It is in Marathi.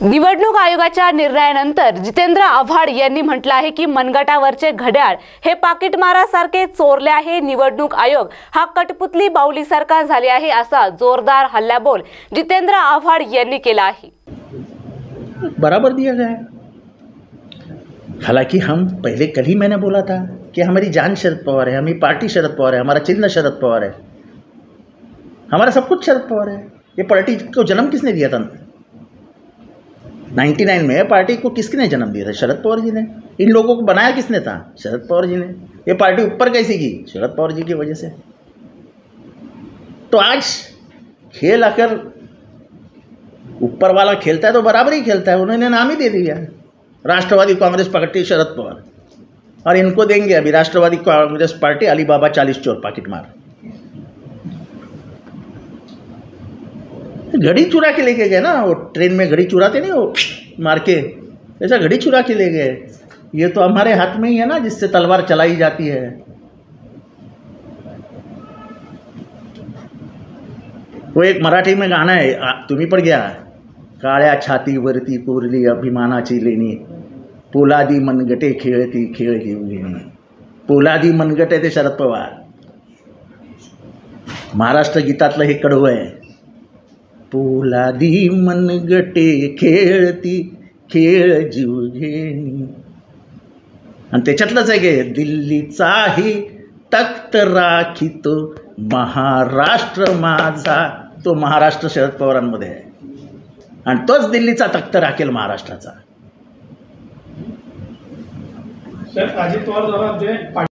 निवडणूक आयोगाच्या निर्णयानंतर जितेंद्र आव्हाड यांनी म्हटलं आहे की मनगटावरचे घड्याळ हे पाकिटमारासारखे चोरले आहे. निवडणूक आयोग हा कटपुतली बाहुलीसारखा झाले आहे असा जोरदार हल्लाबोल जितेंद्र आव्हाड यांनी केला आहे. बराबर दिया गया हालांकि हम पहले कल ही मैंने बोला था कि हमारी जान शरद पवार है हमारी पार्टी शरद पवार है हमारा चिन्ह शरद पवार है। हमारा सब कुछ शरद पवार है। ये पार्टी को जन्म किसने दिया था? 99 में पार्टी को किसने जन्म दिया था? शरद पवार जी ने। इन लोगों को बनाया किसने था? शरद पवार जी ने। ये पार्टी ऊपर कैसी की? शरद पवार जी की वजह से। तो आज खेल आकर ऊपर वाला खेलता है तो बराबर ही खेलता है। उन्होंने नाम ही दे दिया। Rashtrawadi Congress party, Sharad Pawar. और इनको देंगे अभी राष्ट्रवादी कांग्रेस पार्टी, अलीबाबा चालीस चोर पाकिट मार। घड़ी चुरा के लेके गए ना वो ट्रेन में घड़ी चुराते नहीं वो मार के ऐसा घड़ी चुरा के ले गए। ये तो हमारे हाथ में ही है ना जिससे तलवार चलाई जाती है। वो एक मराठी में आहे आ, तुम्ही पण घ्या काळ्या छातीवरती कोरली अभिमानाची लेणी पोलादी मनगटे खेळती खेळ पोलादी मनगटे ते शरद पवार। महाराष्ट्र गीतातलं हे कडवं आहे। पोलादी मनगटे खेळती खेळ जीव घेणी. आणि त्याच्यातलंच आहे गे दिल्लीचाही तख्त राखितो महाराष्ट्र माझा तो महाराष्ट्र शरद पवारांमध्ये आहे. आणि तोच दिल्लीचा तख्त राखेल महाराष्ट्राचा.